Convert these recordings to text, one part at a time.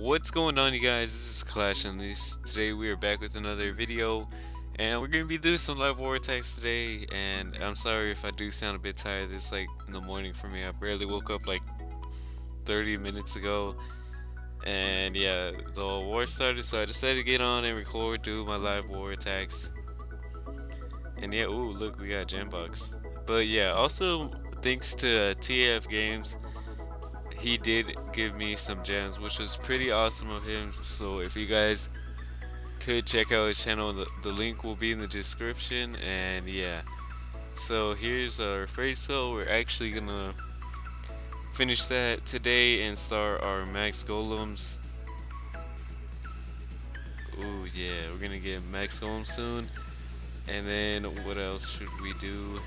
What's going on you guys? This is Clash Unleashed. Today we are back with another video and we're gonna be doing some live war attacks today and I'm sorry if I do sound a bit tired. It's like in the morning for me. I barely woke up like 30 minutes ago and yeah the war started so I decided to get on and record do my live war attacks and yeah ooh look we got Gembox but yeah also thanks to uh, TF Games he did give me some gems which was pretty awesome of him. So if you guys could check out his channel the, the link will be in the description. And yeah so here's our freeze spell we're actually gonna finish that today and start our max golems. Oh yeah we're gonna get max golem soon. And then what else should we do?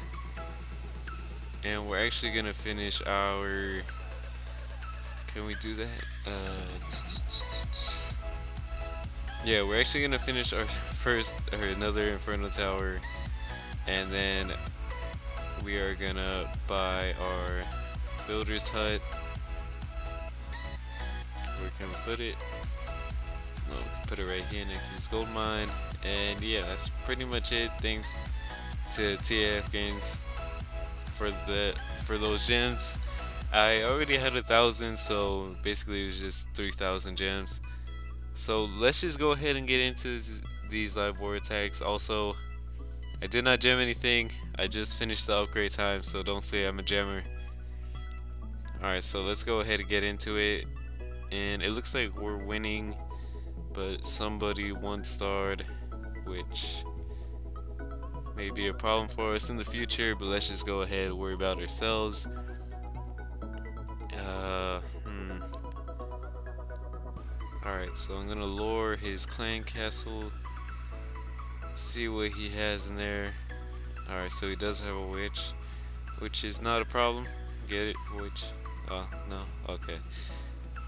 And we're actually gonna finish our can we do that uh, yeah we're actually gonna finish our first or another inferno tower and then we are gonna buy our builder's hut. Where can we put it? No, put it right here next to this gold mine. And yeah, that's pretty much it. Thanks to TAF Games for the for those gems. I already had a thousand, so basically it was just 3,000 gems. So let's just go ahead and get into these live war attacks. Also, I did not gem anything. I just finished the upgrade time, so don't say I'm a gemmer. Alright, so let's go ahead and get into it. And it looks like we're winning, but somebody one starred, which may be a problem for us in the future, but let's just go ahead and worry about ourselves. Alright, so I'm gonna lure his clan castle, see what he has in there. Alright, so he does have a witch, which is not a problem. Get it, witch. Oh, no? Okay.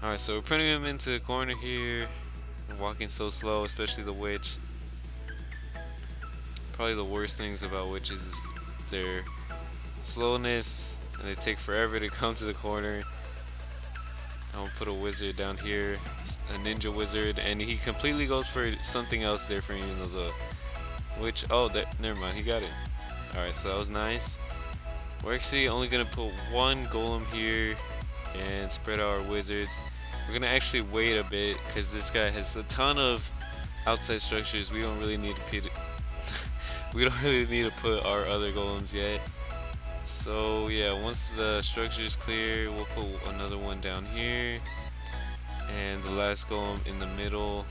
Alright, so we're putting him into the corner here. walking so slow, especially the witch. Probably the worst things about witches is their slowness, and they take forever to come to the corner. I'm gonna put a wizard down here, a ninja wizard, and he completely goes for something else different, you know, the which, oh, that, never mind, he got it. Alright, so that was nice. We're actually only to put one golem here and spread our wizards. We're to actually wait a bit because this guy has a ton of outside structures. We don't really need to we don't really need to put our other golems yet. So yeah, once the structure is clear, we'll put another one down here. And the last golem in the middle.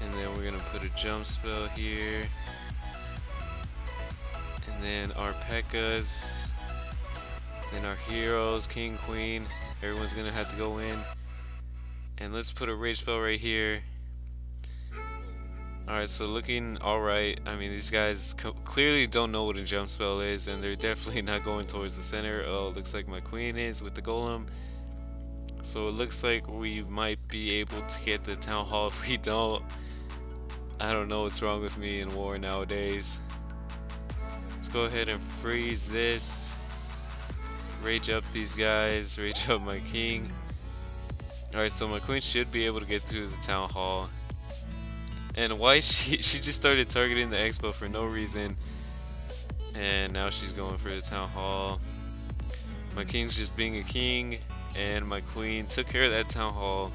And then we're to put a jump spell here And then our P.E.K.K.A.s, then our heroes, king, queen, everyone's gonna have to go in. And let's put a rage spell right here. Alright, so looking alright. I mean, these guys clearly don't know what a jump spell is, and they're definitely not going towards the center. Oh, looks like my queen is with the golem. So it looks like we might be able to get the town hall. If we don't, I don't know what's wrong with me in war nowadays Let's go ahead and freeze this. Rage up these guys. Rage up my king. Alright, so my queen should be able to get through the town hall. And why she she just started targeting the expo for no reason. And now she's going for the town hall. My king's just being a king. And my queen took care of that town hall.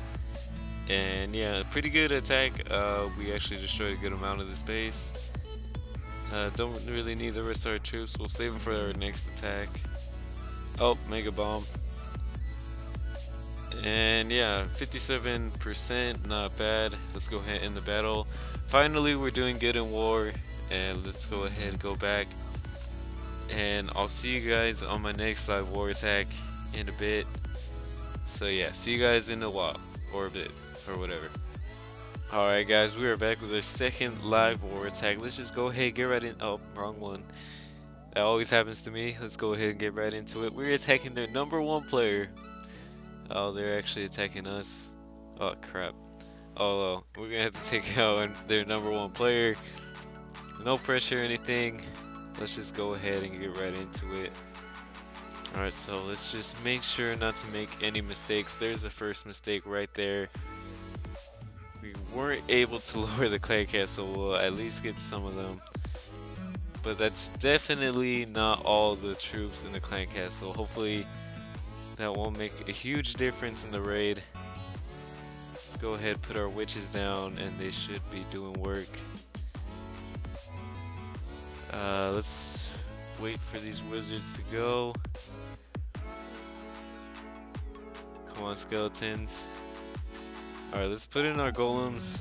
And yeah, pretty good attack. Uh, we actually destroyed a good amount of the space. Uh, don't really need the rest of our troops. We'll save them for our next attack. Oh, Mega Bomb. And yeah, 57%, not bad. Let's go ahead in the battle. Finally, we're doing good in war. And let's go ahead and go back. And I'll see you guys on my next live war attack in a bit. So yeah, see you guys in a while. Or a bit, or whatever. Alright guys, we are back with our second live war attack. Let's just go ahead get right in. Oh, wrong one. That always happens to me. Let's go ahead and get right into it. We're attacking their number one player. Oh, they're actually attacking us. Oh, crap. Oh, well, we're going to have to take out their number one player. No pressure or anything. Let's just go ahead and get right into it. Alright, so let's just make sure not to make any mistakes. There's the first mistake right there. We weren't able to lower the clan castle, we'll at least get some of them. But that's definitely not all the troops in the clan castle. Hopefully that won't make a huge difference in the raid. Let's go ahead put our witches down and they should be doing work. Uh, let's wait for these wizards to go. Come on, skeletons. Alright, let's put in our golems.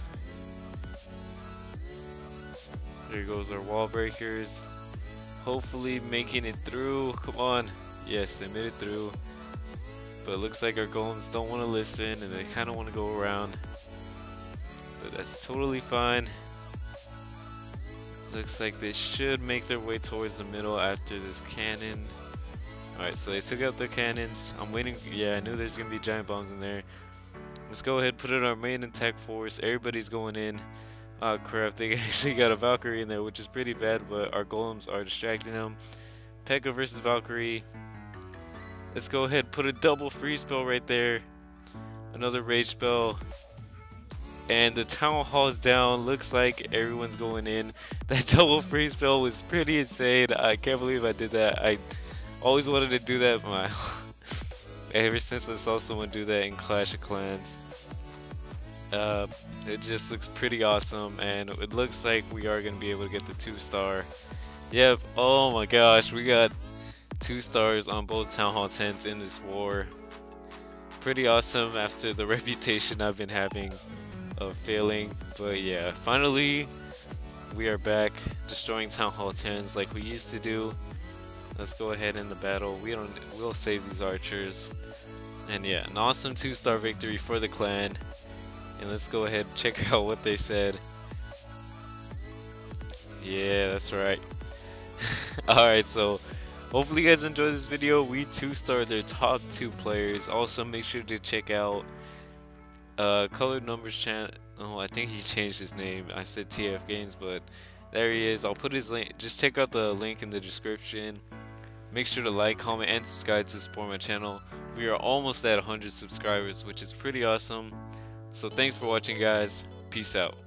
There goes our wall breakers. Hopefully making it through. Come on. Yes, they made it through. But it looks like our golems don't want to listen and they kind of want to go around. But that's totally fine. Looks like they should make their way towards the middle after this cannon. Alright, so they took out the cannons. I'm waiting. Yeah, I knew there's going to be giant bombs in there. Let's go ahead put in our main attack force. Everybody's going in. Oh crap, they actually got a Valkyrie in there, which is pretty bad, but our golems are distracting them. P.E.K.K.A versus Valkyrie. Let's go ahead put a double freeze spell right there. Another rage spell. And the town hall is down. Looks like everyone's going in. That double freeze spell was pretty insane. I can't believe I did that. I always wanted to do that, my ever since I saw someone do that in Clash of Clans. Uh, it just looks pretty awesome, and it looks like we are going to be able to get the two star. Yep, oh my gosh, we got two stars on both Town Hall tens in this war. Pretty awesome after the reputation I've been having of failing, but yeah, finally we are back destroying Town Hall tens like we used to do. Let's go ahead in the battle. We don't. We'll save these archers. And yeah, an awesome two-star victory for the clan. And let's go ahead and check out what they said. Yeah, that's right. Alright, so hopefully you guys enjoyed this video. We two-star their top two players. Also, make sure to check out uh, Colored Numbers channel. Oh, I think he changed his name. I said TF Games, but there he is. I'll put his link. Just check out the link in the description. Make sure to like, comment, and subscribe to support my channel. We are almost at 100 subscribers, which is pretty awesome. So thanks for watching, guys. Peace out.